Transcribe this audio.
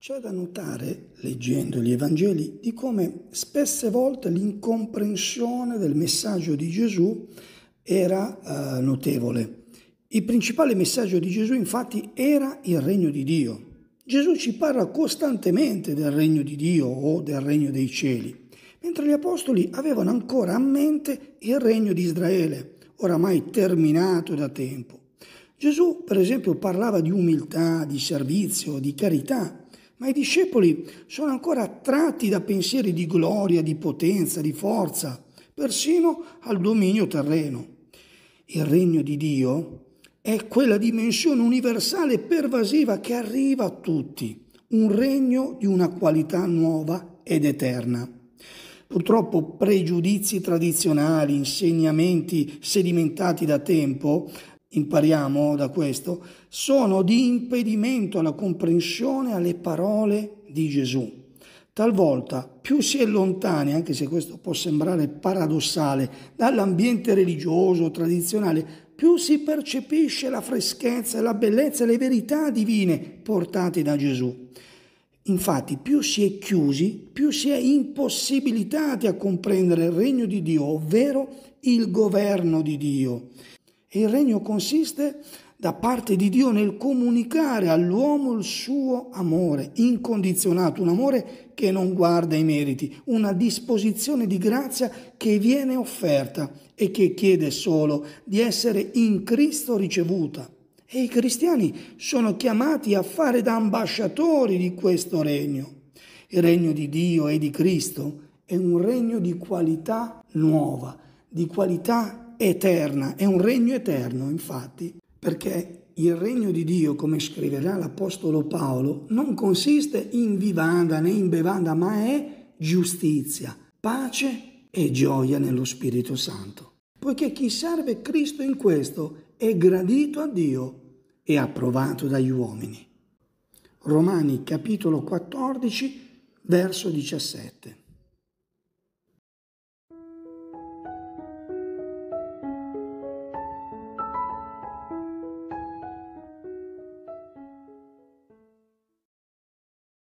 C'è da notare, leggendo gli Evangeli, di come spesse volte l'incomprensione del messaggio di Gesù era eh, notevole. Il principale messaggio di Gesù infatti era il regno di Dio. Gesù ci parla costantemente del regno di Dio o del regno dei cieli, mentre gli apostoli avevano ancora a mente il regno di Israele, oramai terminato da tempo. Gesù, per esempio, parlava di umiltà, di servizio, di carità, ma i discepoli sono ancora attratti da pensieri di gloria, di potenza, di forza, persino al dominio terreno. Il regno di Dio è quella dimensione universale e pervasiva che arriva a tutti, un regno di una qualità nuova ed eterna. Purtroppo pregiudizi tradizionali, insegnamenti sedimentati da tempo impariamo da questo, sono di impedimento alla comprensione alle parole di Gesù. Talvolta più si è lontani, anche se questo può sembrare paradossale, dall'ambiente religioso, tradizionale, più si percepisce la freschezza, la bellezza e le verità divine portate da Gesù. Infatti, più si è chiusi, più si è impossibilitati a comprendere il regno di Dio, ovvero il governo di Dio. E il regno consiste da parte di Dio nel comunicare all'uomo il suo amore incondizionato, un amore che non guarda i meriti, una disposizione di grazia che viene offerta e che chiede solo di essere in Cristo ricevuta. E i cristiani sono chiamati a fare da ambasciatori di questo regno. Il regno di Dio e di Cristo è un regno di qualità nuova, di qualità eterna, è un regno eterno infatti, perché il regno di Dio, come scriverà l'Apostolo Paolo, non consiste in vivanda né in bevanda, ma è giustizia, pace e gioia nello Spirito Santo. Poiché chi serve Cristo in questo è gradito a Dio e approvato dagli uomini. Romani capitolo 14, verso 17.